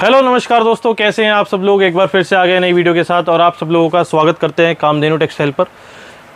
Hello, नमस्कार दोस्तों, कैसे हैं आप सब लोग? एक बार फिर से आ गए नई वीडियो के साथ और आप सब लोगों का स्वागत करते हैं कामधेनु टेक्सटाइल पर।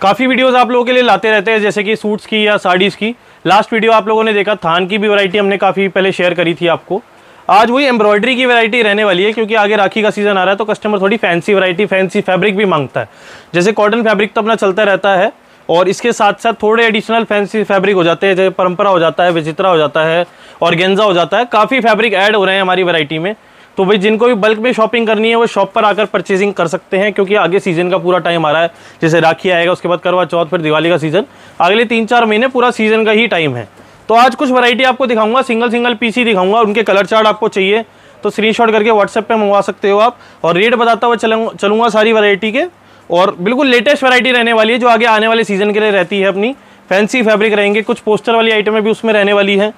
काफ़ी वीडियोस आप लोगों के लिए लाते रहते हैं, जैसे कि सूट्स की या साड़ीज़ की। लास्ट वीडियो आप लोगों ने देखा, थान की भी वैरायटी हमने काफ़ी पहले शेयर करी थी आपको। आज वही एम्ब्रॉयडरी की वैरायटी रहने वाली है, क्योंकि आगे राखी का सीज़न आ रहा है तो कस्टमर थोड़ी फैंसी वैरायटी फैंसी फैब्रिक भी माँगता है। जैसे कॉटन फैब्रिक तो अपना चलता रहता है, और इसके साथ साथ थोड़े एडिशनल फैंसी फैब्रिक हो जाते हैं, जैसे परंपरा हो जाता है, विचित्रा हो जाता है, और गेंजा हो जाता है। काफ़ी फैब्रिक ऐड हो रहे हैं हमारी वैरायटी में। तो भाई जिनको भी बल्क में शॉपिंग करनी है, वो शॉप पर आकर परचेजिंग कर सकते हैं, क्योंकि आगे सीज़न का पूरा टाइम आ रहा है। जैसे राखी आएगा, उसके बाद करवा चौथ, फिर दिवाली का सीज़न अगले तीन चार महीने पूरा सीज़न का ही टाइम है। तो आज कुछ वैरायटी आपको दिखाऊँगा सिंगल सिंगल पीस ही दिखाऊँगा उनके कलर चार्ट आपको चाहिए। तो स्क्रीनशॉट करके व्हाट्सएप पे मंगवा सकते हो आप। और रेट बताता हुआ चलूँगा सारी वैरायटी के। और बिल्कुल लेटेस्ट वैरायटी रहने वाली है, जो आगे आने वाले सीज़न के लिए रहती है अपनी। फैंसी फैब्रिक रहेंगे, कुछ पोस्टर वाली आइटमें भी उसमें रहने वाली हैं।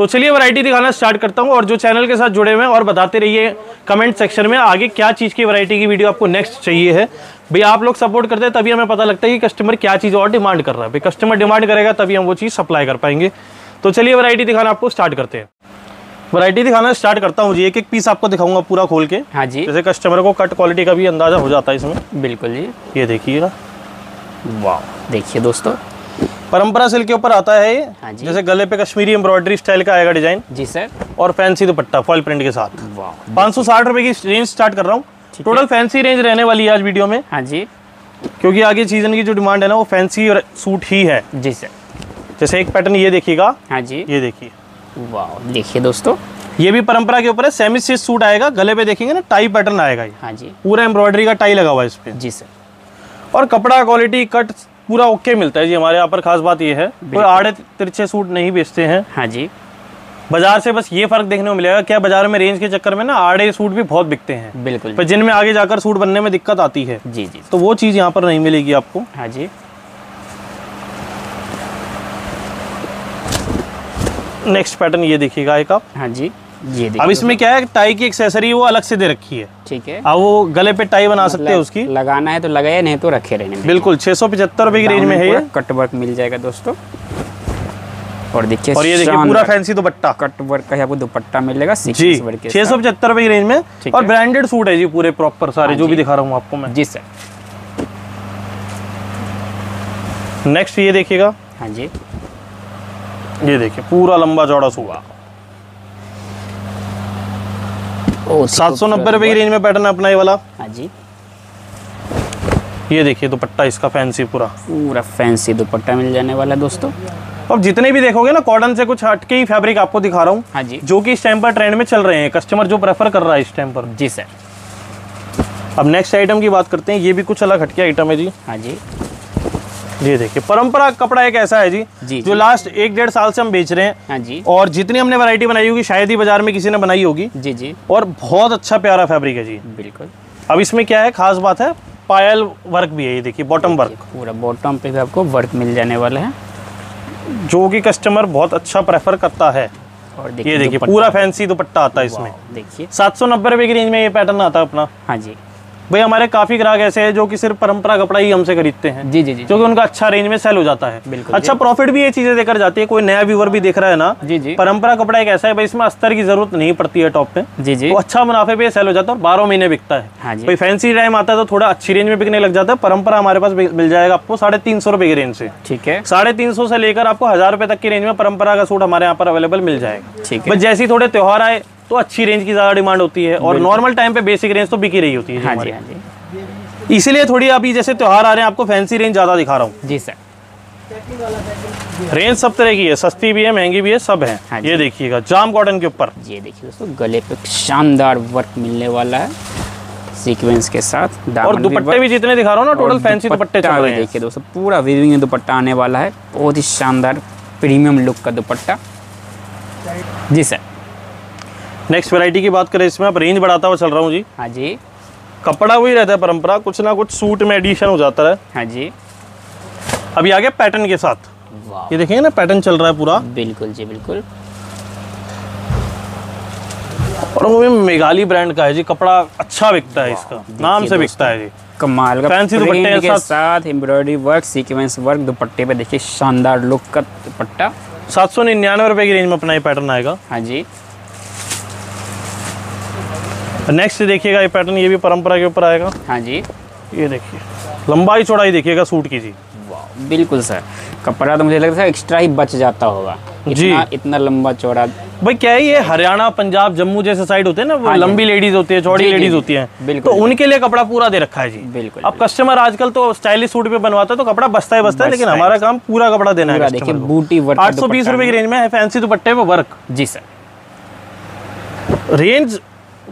तो चलिए वैरायटी दिखाना स्टार्ट करता हूँ और जो चैनल के साथ जुड़े हुए हैं और बताते रहिए कमेंट सेक्शन में आगे क्या चीज़ की वैरायटी की वीडियो आपको नेक्स्ट चाहिए है। भाई आप लोग सपोर्ट करते हैं तभी हमें पता लगता है कि कस्टमर क्या चीज़ और डिमांड कर रहा है। भाई कस्टमर डिमांड करेगा तभी हम वो चीज़ सप्लाई कर पाएँगे। तो चलिए वैरायटी दिखाना आपको स्टार्ट करते हैं। वैरायटी दिखाना स्टार्ट करता हूँ जी। एक एक पीस आपको दिखाऊँगा पूरा खोल के। हाँ जी। जैसे कस्टमर को कट क्वालिटी का भी अंदाज़ा हो जाता है इसमें। बिल्कुल जी। ये देखिएगा वाह देखिए दोस्तों। परंपरा सिल्क के ऊपर आता है ये। हाँ जी। जैसे गले पे कश्मीरी एम्ब्रॉयडरी स्टाइल का आएगा डिज़ाइन जी सर और फैंसी दुपट्टा फॉल प्रिंट के साथ। पाँच सौ साठ रुपए की रेंज स्टार्ट कर रहा हूँ। टोटल फैंसी रेंज रहने वाली है आज वीडियो में। हाँ जी। क्योंकि आगे सीज़न की जो डिमांड है ना वो फैंसी और सूट ही है। जी सर जैसे एक पैटर्न ये देखिएगा। हाँ जी। ये देखिए। वाह देखिए दोस्तों। ये भी परंपरा के ऊपर है सेमी स्टिच सूट आएगा। गले पे देखेंगे ना टाई पैटर्न आएगा ये। हाँ जी। पूरा एम्ब्रॉयडरी का टाई लगा हुआ है इस पे। जी सर और कपड़ा क्वालिटी कट पूरा ओके मिलता है जी हमारे यहाँ पर खास बात ये है। कोई आड़े तिरछे सूट नहीं बेचते हैं। हाँ जी। बाज़ार से बस ये फ़र्क देखने को मिलेगा क्या बाज़ार में रेंज के चक्कर में ना आड़े सूट भी बहुत बिकते हैं। बिल्कुल। पर जिनमें आगे जाकर सूट बनने में दिक्कत आती है जी जी तो वो चीज़ यहाँ पर नहीं मिलेगी आपको। हाँ जी। नेक्स्ट पैटर्न ये देखिएगा एक आप। हाँ जी। ये अब इसमें क्या है टाई की एक्सेसरी वो अलग से दे रखी है। ठीक है। अब वो गले पे टाई बना सकते हैं उसकी। लगाना है तो लगाए नहीं तो रखे रहने बिल्कुल छह सौ पचहत्तर रुपए की रेंज में है ये। कट वर्क मिल जाएगा दोस्तों। और देखिए और ये देखिए पूरा फैंसी दुपट्टा। कट वर्क का आपको दुपट्टा मिलेगा जी छह सौ पचहत्तर रुपए की रेंज में। और ब्रांडेड सूट है जी पूरे प्रॉपर सारे हाँ जो भी दिखा रहा हूँ आपको मैं। जी सर। नेक्स्ट ये देखिएगा। हाँ जी। ये देखिए पूरा लंबा चौड़ा सूट सात सौ नब्बे रुपए की रेंज में पैटर्न अपना ये वाला? हाँ जी। ये देखिए दुपट्टा इसका फैंसी पूरा। पूरा फैंसी दुपट्टा मिल जाने वाला है दोस्तों। अब जितने भी देखोगे ना कॉटन से कुछ हटके ही फैब्रिक आपको दिखा रहा हूँ। हाँ जी। जो कि इस टाइम पर ट्रेंड में चल रहे हैं कस्टमर जो प्रेफर कर रहा है इस टाइम पर। जी सर अब नेक्स्ट आइटम की बात करते हैं ये भी कुछ अलग हटके आइटम है जी। हाँ जी। ये देखिए परंपरा कपड़ा एक ऐसा है जी जी, जो जी। लास्ट एक डेढ़ साल से हम बेच रहे हैं। हाँ जी। और जितनी हमने वैरायटी बनाई होगी शायद ही बाज़ार में किसी ने बनाई होगी। जी जी। और बहुत अच्छा प्यारा फैब्रिक है जी। बिल्कुल। अब इसमें क्या है खास बात है पायल वर्क भी है ये देखिए बॉटम वर्क पूरा बॉटम पे भी आपको वर्क मिल जाने वाला है। जो कि कस्टमर बहुत अच्छा प्रेफर करता है। और ये देखिए पूरा फैंसी दुपट्टा आता है इसमें। देखिए। सात सौ नब्बे रुपए की रेंज में ये पैटर्न आता है अपना। हाँ जी। भाई हमारे काफ़ी ग्राहक ऐसे हैं जो कि सिर्फ़ परंपरा कपड़ा ही हमसे खरीदते हैं। जी जी जी। जो कि उनका अच्छा रेंज में सेल हो जाता है। बिल्कुल अच्छा प्रॉफिट भी ये चीज़ें देकर जाती है। कोई नया व्यूवर भी देख रहा है ना जी जी। परंपरा कपड़ा एक ऐसा है भाई इसमें अस्तर की ज़रूरत नहीं पड़ती है टॉप पे। जी जी। तो अच्छा मुनाफे पे सेल हो जाता है और बारह महीने बिकता है। जी। फैंसी टाइम आता है तो थोड़ा अच्छी रेंज में बिकने लग जाता है। परंपरा हमारे पास मिल जाएगा आपको साढ़े तीन सौ रुपए की रेंज से। ठीक है। साढ़े तीन सौ से लेकर आपको हज़ार रुपए तक की रेंज में परंपरा का सूट हमारे यहाँ पर अवेलेबल मिल जाएगा। ठीक है। बस जैसे ही थोड़े त्योहार आए तो अच्छी रेंज की ज़्यादा डिमांड होती है और नॉर्मल टाइम पे बेसिक रेंज तो बिकी रही होती है जी हाँ जी हाँ जी। इसीलिए थोड़ी अभी जैसे त्योहार आ रहे हैं आपको फैंसी रेंज ज़्यादा दिखा रहा हूँ। जी सर। रेंज सब तरह की है सस्ती भी है महँगी भी है सब है। हाँ ये देखिएगा जाम कॉटन के ऊपर। ये देखिए दोस्तों गले पे शानदार वर्क मिलने वाला है सीक्वेंस के साथ। और दुपट्टे भी जितने दिखा रहा हूँ ना टोटल फैंसी दुपट्टे चल रहे हैं। देखिए दोस्तों पूरा वीविंग दुपट्टा आने वाला है बहुत ही शानदार प्रीमियम लुक का दुपट्टा। जी सर। नेक्स्ट वैरायटी की बात करें इसमें आप रेंज बढ़ाता हुआ चल रहा हूँ जी। हाँ जी। कपड़ा वही रहता है परंपरा कुछ ना कुछ सूट में एडिशन हो जाता है। हाँ जी। अभी आगे पैटर्न के साथ। ये देखिए ना पैटर्न चल रहा है पूरा। बिल्कुल जी बिल्कुल। और वो भी मेघाली ब्रांड का है जी कपड़ा अच्छा बिकता है इसका। नाम से बिकता है जी। कमाल का Fancy दुपट्टे के साथ एम्ब्रॉयडरी वर्क सीक्वेंस वर्क दुपट्टे पे देखिए शानदार लुक का दुपट्टा। सात सौ निन्यानवे रुपए की रेंज में अपना ये पैटर्न आएगा। हाँ जी। नेक्स्ट देखिएगा ये पैटर्न ये भी परंपरा के ऊपर आएगा। हाँ जी। ये देखिए लंबाई चौड़ाई देखिएगा सूट की जी। बिल्कुल सर। कपड़ा तो मुझे लगता है एक्स्ट्रा ही बच जाता होगा। जी। इतना इतना लंबा चौड़ा भाई क्या है ये हरियाणा पंजाब जम्मू जैसे साइड होते हैं ना वो हाँ लंबी लेडीज़ होती है चौड़ी लेडीज़ होती हैं। तो उनके लिए कपड़ा पूरा दे रखा है जी। बिल्कुल अब कस्टमर आजकल तो स्टाइलिश सूट पे बनवाता है तो कपड़ा बसता है बसता है लेकिन हमारा काम पूरा कपड़ा देना है देखिए बूटी आठ सौ बीस रुपए की रेंज में है फैंसी दुपट्टे पे वर्क जी सर रेंज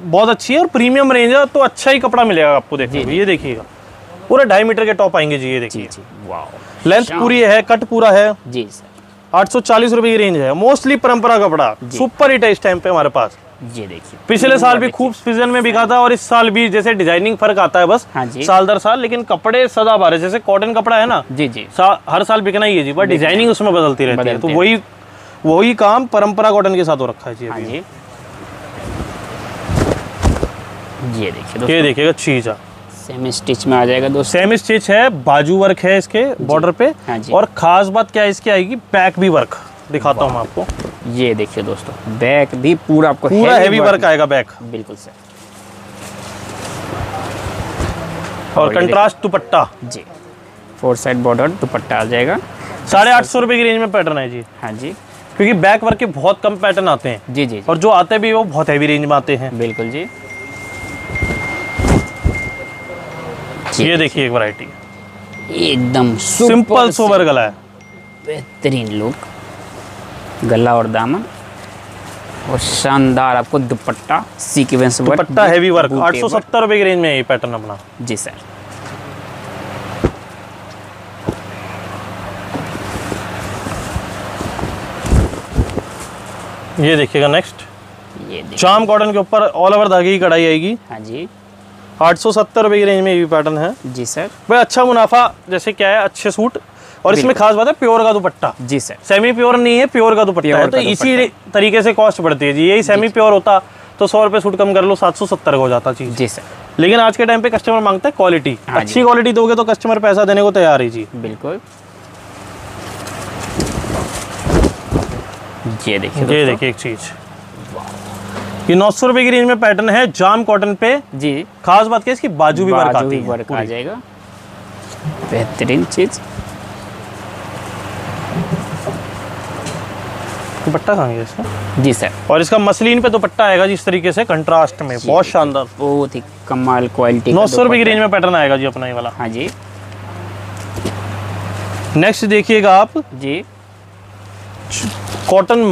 बहुत अच्छी है और प्रीमियम रेंज है तो अच्छा ही कपड़ा मिलेगा आपको देखिए ये देखिएगा। पूरा ढाई मीटर के टॉप आएँगे जी ये देखिए। लेंथ पूरी है कट पूरा है। जी सर आठ सौ चालीस रुपए की रेंज है। मोस्टली परंपरा कपड़ा सुपर हिट है इस टाइम पे हमारे पास। ये देखिए। पिछले साल भी खूब सीज़न में बिका था और इस साल भी जैसे डिज़ाइनिंग फ़र्क आता है बस हाँ जी। साल दर साल लेकिन कपड़े सदा बार है। जैसे कॉटन कपड़ा है ना जी जी। सा, हर साल बिकना ही है जी बट डिज़ाइनिंग उसमें बदलती रहती है। तो वही वही काम परंपरा कॉटन के साथ हो रखा है जी हाँ अभी। जी ये देखिए ये देखिएगा चीज़ सेमी स्टिच में आ जाएगा दोस्तों। सेम स्टिच है बाजू वर्क है इसके बॉर्डर पे। हाँ जी। और खास बात क्या है इसकी आएगी बैक भी वर्क दिखाता हूँ आपको। ये देखिए दोस्तों बैक भी पूरा आपको पूरा हैवी वर्क आएगा बैक बिल्कुल सर। और कंट्रास्ट दुपट्टा। जी। फोर साइड बॉर्डर दुपट्टा आ जाएगा। साढ़े आठ सौ रुपए की रेंज में पैटर्न है जी। हाँ जी। क्योंकि बैक वर्क के बहुत कम पैटर्न आते हैं। जी जी जी। और जो आते भी वो बहुत हैवी रेंज में आते हैं। बिल्कुल जी। ये देखिए एक वैरायटी एकदम सिंपल सोबर गला है। बेहतरीन लुक गला और दामन। और शानदार आपको dupatta sequence work dupatta heavy work आठ सौ सत्तर रुपए की रेंज में है ये पैटर्न अपना। जी सर। ये देखिएगा नेक्स्ट ये देखिए। जाम कॉटन के ऊपर ऑल ओवर धागे की कढ़ाई आएगी। हाँ जी। आठ सौ सत्तर रुपए की रेंज में ये भी पैटर्न है। जी सर भाई अच्छा मुनाफा जैसे क्या है अच्छे सूट और इसमें खास बात है प्योर का दुपट्टा। जी सर सेमी प्योर नहीं है प्योर का दुपट्टा है। तो इसी तरीके से कॉस्ट बढ़ती है जी। यही सेमी प्योर होता तो सौ रुपए सूट कम कर लो सात सौ सत्तर का हो जाता चीज़। जी सर लेकिन आज के टाइम पे कस्टमर माँगता है क्वालिटी हाँ अच्छी क्वालिटी दोगे तो कस्टमर पैसा देने को तैयार है जी। बिल्कुल। ये देखिए ये देखिए एक चीज़। ये नौ सौ रुपए की रेंज में पैटर्न है जाम कॉटन पे। जी। खास बात क्या इसकी बाजू भी वर्क आती है वर्क आ जाएगा। बेहतरीन चीज़। दुपट्टा कहाँ गया इसका? जी सर। और इसका मसलिन पे दुपट्टा आएगा जिस तरीके से कंट्रास्ट में। बहुत शानदार। बहुत ही कमाल क्वालिटी नौ सौ रुपए की रेंज में पैटर्न आएगा जी अपना ये वाला। हाँ जी। नेक्स्ट देखिएगा आप। जी। कॉटन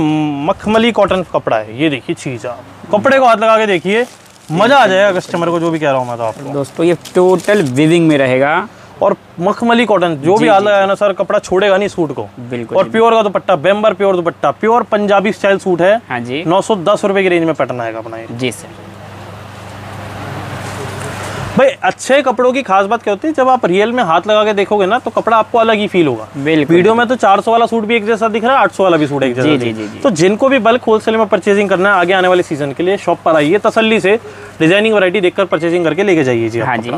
मखमली कॉटन कपड़ा है। ये देखिए चीज़ आप। कपड़े को हाथ लगा के देखिए मज़ा आ जाएगा कस्टमर को जो भी कह रहा हूँ मैं तो आपको। दोस्तों ये टोटल विविंग में रहेगा। और मखमली कॉटन जो भी हाथ लगाया ना सर कपड़ा छोड़ेगा नहीं सूट को। बिल्कुल और प्योर का दुपट्टा बेम्बर pure dupatta pure Punjabi style suit है। हाँ जी। नौ सौ दस रुपए की रेंज में पटना है अपना ये। जी सर भाई अच्छे कपड़ों की खास बात क्या होती है जब आप रियल में हाथ लगा के देखोगे ना तो कपड़ा आपको अलग ही फील होगा। वीडियो में तो 400 वाला सूट भी एक जैसा दिख रहा है 800 वाला भी सूट एक जैसा जी, जी, जी, जी। तो जिनको भी बल्क होलसेल में परचेजिंग करना है आगे आने वाले सीज़न के लिए शॉप पर आइए तसल्ली से डिज़ाइनिंग वैरायटी देखकर परचेजिंग करके लेके जाइए जी हाँ जी।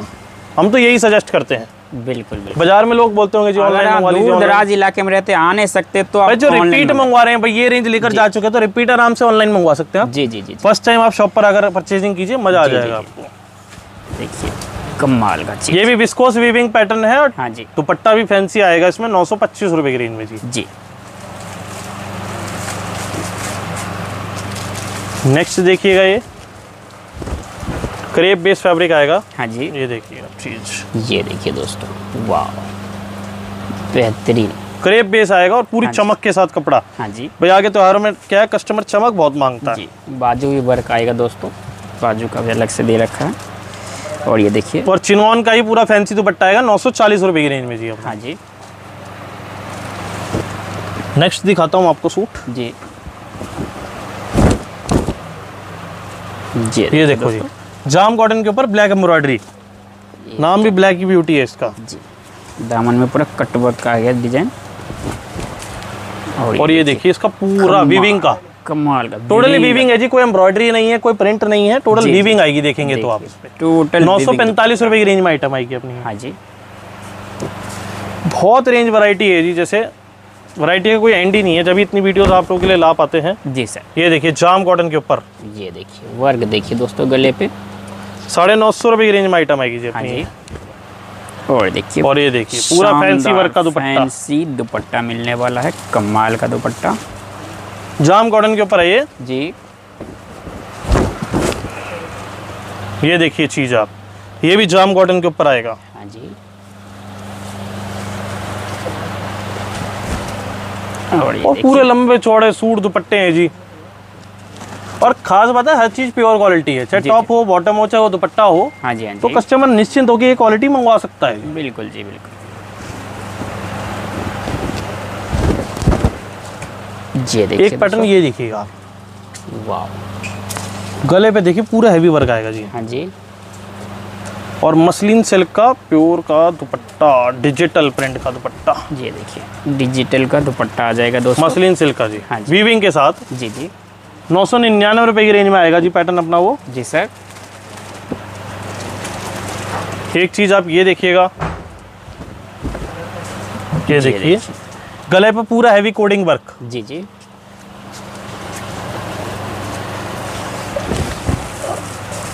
हम तो यही सजेस्ट करते हैं। बिल्कुल बिल्कुल। बाज़ार में लोग बोलते होंगे जी ऑनलाइन दराज इलाके में रहते आ नहीं सकते तो आप जो रिपीट मंगवा रहे हैं भाई ये रेंज लेकर जा। चुके हैं तो रिपीट आराम से ऑनलाइन मंगवा सकते हैं जी जी जी। फ़र्स्ट टाइम आप शॉप पर अगर परचेजिंग कीजिए मज़ा आ जाएगा आपको। देखिए कमाल का चीज़। ये भी विस्कोस वीविंग पैटर्न है और हाँ जी। दुपट्टा भी फैंसी आएगा इसमें नौ सौ पच्चीस रुपए की रेंज में जी। जी। नेक्स्ट देखिएगा ये। क्रेप बेस फैब्रिक आएगा। हाँ जी। ये देखिए चीज़। ये देखिए दोस्तों वाह बेहतरीन। क्रेप बेस आएगा और पूरी हाँ चमक के साथ कपड़ा। हाँ जी। भाई आगे त्योहारों में क्या है कस्टमर चमक बहुत माँगता है। जी बाजू भी वर्क आएगा दोस्तों। बाजू का भी अलग से दे रखा है। और ये देखिए। और चिनवान का ही पूरा फैंसी दुपट्टा आएगा नौ सौ चालीस रुपए की रेंज में जी हाँ जी। नेक्स्ट दिखाता हूँ आपको सूट। जी। जी ये देखो जी। जाम कॉटन के ऊपर ब्लैक एम्ब्रॉयडरी नाम भी ब्लैक की ब्यूटी है इसका। जी। दामन में पूरा कट वर्क का आ गया डिज़ाइन और ये देखिए। इसका पूरा। वीविंग का। कमाल का टोटली वीविंग है जी कोई एम्ब्रॉयडरी नहीं है कोई प्रिंट नहीं है टोटल वीविंग आएगी देखेंगे तो आप। टोटल नौ सौ पैंतालीस रुपए की रेंज में आइटम आएगी अपनी। हाँ जी। बहुत रेंज वैरायटी है जी जैसे वैरायटी का कोई एंड ही नहीं है। जब इतनी वीडियोस आप लोगों के लिए ला पाते हैं जी सर। ये देखिए जाम कॉटन के ऊपर। ये देखिए वर्क देखिए दोस्तों गले पे। साढ़े नौ सौ रुपए की रेंज में आइटम आएगी जी हाँ अपनी। और देखिए और ये देखिए पूरा फैंसी वर्क का दुपट्टा। फैंसी दुपट्टा मिलने वाला है कमाल का दुपट्टा। जाम कॉटन के ऊपर है ये। जी। ये देखिए चीज़ आप। ये भी जाम कॉटन के ऊपर आएगा। हाँ जी। और ये और पूरे लंबे चौड़े सूट दुपट्टे हैं जी। और खास बात है हर चीज़ प्योर क्वालिटी है। चाहे टॉप हो बॉटम हो चाहे वो दुपट्टा हो हाँ जी हाँ जी। तो कस्टमर निश्चिंत होकर ये क्वालिटी मंगवा सकता है। बिल्कुल जी बिल्कुल। ये देखिए एक पैटर्न ये देखिएगा आप। वाह गले पे देखिए पूरा हैवी वर्क आएगा जी। हाँ जी। और मसलिन सिल्क का प्योर का दुपट्टा डिजिटल प्रिंट का दुपट्टा। ये देखिए डिजिटल का दुपट्टा आ जाएगा दोस्तों। मसलिन सिल्क का जी। हाँ जी। वीविंग के साथ। जी जी। नौ सौ निन्यानवे रुपए की रेंज में आएगा जी पैटर्न अपना वो। जी सर एक चीज़ आप ये देखिएगा। ये देखिए। गले पर पूरा हैवी कोडिंग वर्क जी जी।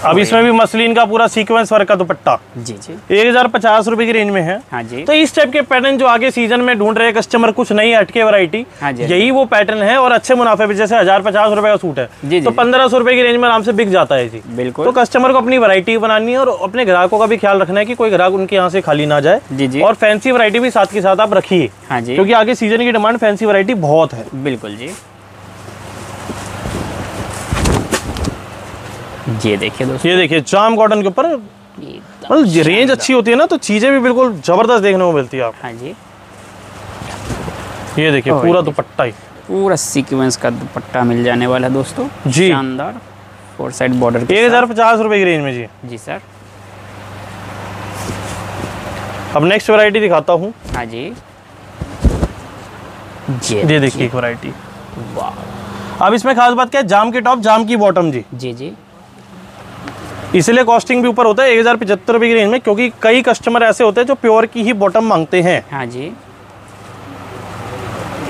अब इसमें भी मसलिन का पूरा सीक्वेंस वर्क का दुपट्टा। जी जी। एक हज़ार पचास रुपए की रेंज में है। हाँ जी। तो इस टाइप के पैटर्न जो आगे सीज़न में ढूंढ रहे कस्टमर कुछ नई हटके वैरायटी हाँ यही वो पैटर्न है और अच्छे मुनाफे पे जैसे हज़ार पचास रुपए का सूट है। जी, तो पंद्रह सौ रुपए की रेंज में आराम से बिक जाता है जी बिल्कुल। तो कस्टमर को अपनी वरायटी बनानी है और अपने ग्राहकों का भी ख्याल रखना है कि कोई ग्राहक उनके यहाँ से खाली ना जाए। और फैंसी वरायटी भी साथ के साथ आप रखिए। हाँ क्योंकि आगे सीज़न की डिमांड फैंसी वरायटी बहुत है। बिल्कुल जी। ये देखिए दोस्तों। ये देखिए जाम कॉटन के ऊपर। मतलब रेंज अच्छी होती है ना तो चीज़ें भी बिल्कुल ज़बरदस्त देखने को मिलती है आप हाँ जी। ये देखिए पूरा दुपट्टा ही। पूरा सीक्वेंस का दुपट्टा मिल जाने वाला है दोस्तों। जी। शानदार। फोर साइड बॉर्डर एक हज़ार पचास रुपए की रेंज में जी। जी सर। अब नेक्स्ट वैरायटी दिखाता हूँ। हाँ जी। ये देखिए। एक वैरायटी वाह। अब इसमें खास बात क्या है? जाम की टॉप जाम की बॉटम जी। जी जी। इसलिए कॉस्टिंग भी ऊपर होता है एक हज़ार पचहत्तर रुपए की रेंज में क्योंकि कई कस्टमर ऐसे होते हैं जो प्योर की ही बॉटम मांगते हैं। हाँ जी।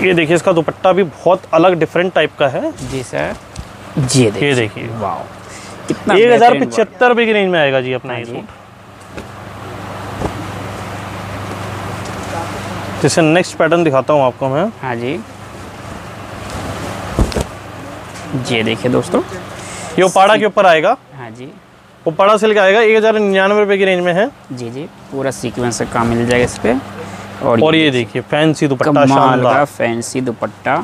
ये देखिए इसका दुपट्टा भी बहुत अलग डिफरेंट टाइप का है। जी सर देखिए। ये देखिए। वाह कितना एक हज़ार पचहत्तर रुपए की रेंज में आएगा जी अपना हाँ ये सूट जैसे नेक्स्ट पैटर्न दिखाता हूँ आपको मैं। हाँ जी। ये देखिए दोस्तों। ये उपाड़ा के ऊपर आएगा। हाँ जी। उपाड़ा सिल्क आएगा एक हज़ार निन्यानवे रुपए की रेंज में है। जी जी पूरा सीक्वेंस का काम मिल जाएगा इस पे। और, और ये देखिए फैंसी दुपट्टा शानदार। फैंसी दुपट्टा।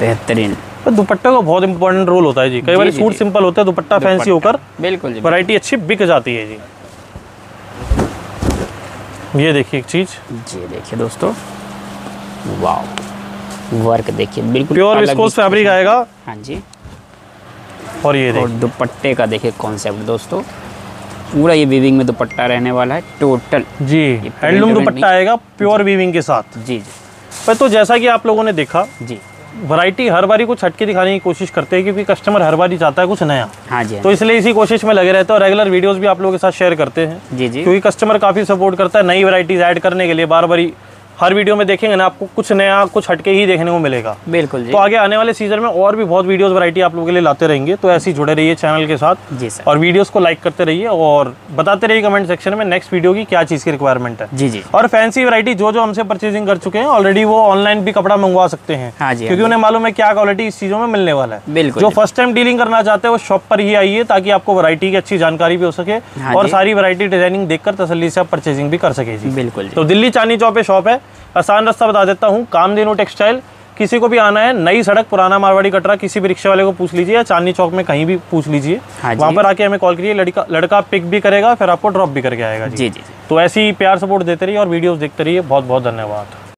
बेहतरीन। पर दुपट्टे का बहुत इंपॉर्टेंट रोल होता है जी। कई बार सूट सिंपल होता है दुपट्टा फैंसी होकर बिल्कुल जी वैरायटी अच्छी बिक जाती है जी। ये देखिए एक चीज़। जी देखिए दोस्तों। वाह वर्क देखिए बिल्कुल प्योर विस्कोस फैब्रिक आएगा। हाँ जी। और ये और दुपट्टे का देखिए कॉन्सेप्ट दोस्तों। पूरा ये वीविंग में दुपट्टा रहने वाला है टोटल जी हैंडलूम दुपट्टा आएगा प्योर वीविंग के साथ। जी जी। पर तो जैसा कि आप लोगों ने देखा जी। वैरायटी हर बारी कुछ हटके दिखाने की कोशिश करते हैं क्योंकि कस्टमर हर बारी चाहता है कुछ नया। हाँ जी हाँ तो इसलिए इसी कोशिश में लगे रहते हैं और रेगुलर वीडियोस भी आप लोगों के साथ शेयर करते हैं। जी जी। क्योंकि कस्टमर काफ़ी सपोर्ट करता है नई वैरायटीज ऐड करने के लिए बार बारी हर वीडियो में देखेंगे ना आपको कुछ नया कुछ हटके ही देखने को मिलेगा। बिल्कुल जी। तो आगे आने वाले सीज़न में और भी बहुत वीडियोस वैरायटी आप लोगों के लिए लाते रहेंगे तो ऐसे ही जुड़े रहिए चैनल के साथ। जी सर। और वीडियोस को लाइक करते रहिए और बताते रहिए कमेंट सेक्शन में नेक्स्ट वीडियो की क्या चीज़ की रिक्वायरमेंट है। जी जी। और फैंसी वरायटी जो जो हमसे परचेजिंग कर चुके हैं ऑलरेडी वो ऑनलाइन भी कपड़ा मंगवा सकते हैं। हाँ हाँ क्योंकि उन्हें मालूम है क्या क्वालिटी इस चीज़ों में मिलने वाला है। बिल्कुल जो फ़र्स्ट टाइम डीलिंग करना चाहते हैं वो शॉप पर ही आइए ताकि आपको वरायटी की अच्छी जानकारी भी हो सके हाँ और सारी वरायटी डिज़ाइनिंग देखकर तसली से आप परचेजिंग भी कर सके जी। बिल्कुल तो दिल्ली चांदी चौक पे शॉप है। आसान रास्ता बता देता हूँ। काम कामधेनु टेक्सटाइल किसी को भी आना है नई सड़क पुराना मारवाड़ी कटरा किसी भी रिक्शे वाले को पूछ लीजिए या चांदनी चौक में कहीं भी पूछ लीजिए। हाँ वहाँ पर आके हमें कॉल करिए लड़का लड़का पिक भी करेगा फिर आपको ड्रॉप भी करके आएगा जी। जी जी तो ऐसी प्यार सपोर्ट देते रहिए और वीडियोस देखते रहिए। बहुत बहुत धन्यवाद।